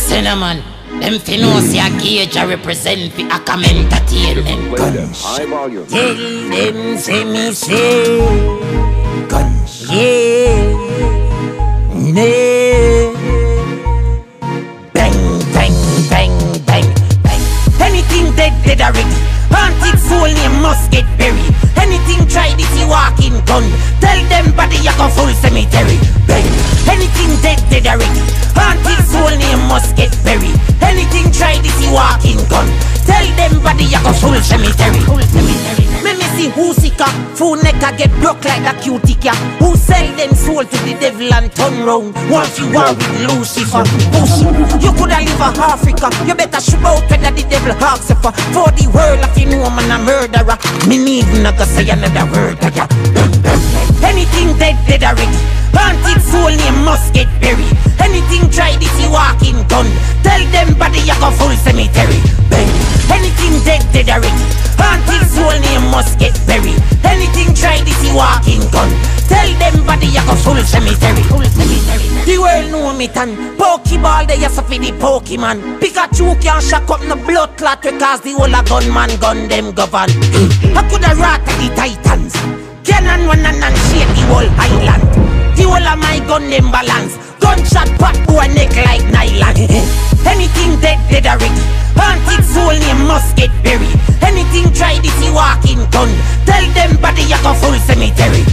cinnamon. Them fi know see a Gage a represent fi a come entertainment. Play them high volume. Tell them say me say Guns. yeah, nah. Bang bang bang bang bang. Anything dead dead already. Haunted soul name must get buried. Anything try this you walking gun. Tell them body you go full cemetery. Bang. Go full cemetery. Cemetery. Me see who sick up, full neck a get broke like a cutie cat. Who sell them soul to the devil and turn round? Once you are with Lucifer, pussy. You coulda live a Africa. You better shoot out whether the devil asks for. For the world of you know man a murderer. Me need not go say another word ya. Anything dead dead already. Haunted soul name must get buried. Anything try this you walking gun. Tell them body you go full cemetery. Already. Haunted soul name must get buried. Anything try this you walking gun. Tell them body you go full cemetery. The world know me tan. Pokeball they yes for the Pokemon. Pikachu can't shock up no blood clot because the whole a gunman gun them govern. Hmm. I coulda rat the Titans. Cannon one and shake the whole island. The whole of my gun them balance. Gunshot pot boy neck like nylon. Anything dead dead already. Haunted soul must get buried. Anything try this you walking gun. Tell them body you go full cemetery.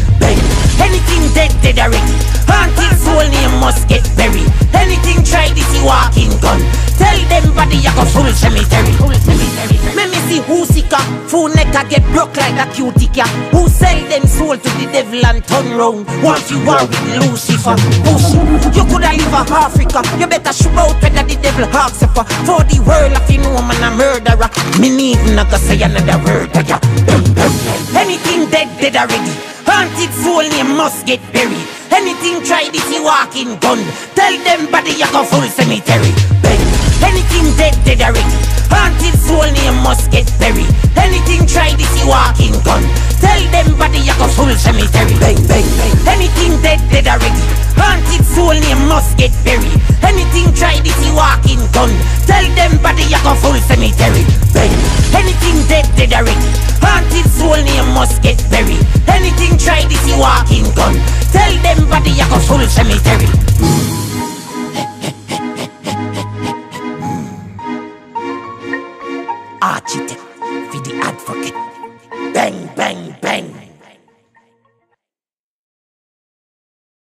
Walking gun. Tell them body you go full cemetery. Full cemetery. Me me see who sick up, full neck a get broke like a cutie cat. Who sell them soul to the devil and turn round? Once you are with Lucifer, pussy. You coulda live a Africa. You better shoot out whether the devil asks you for. For the world of you know man a murderer. Me need not go say another word. Anything dead dead already. Haunted soul name must get buried. Anything try this you walking gun. Tell them body you go full cemetery. Bang. Anything dead dead already. Haunted soul name must get buried. Anything try this you walking gun. Tell them body you go full cemetery. Bang bang bang. Anything dead dead already. Haunted soul name must get buried. Anything try this you walking gun. Tell them body you go full cemetery. Bang. Anything dead dead already. Haunted soul name must get buried try this you walking gun. Tell them body you go full cemetery. Architect, for the advocate. Bang, bang.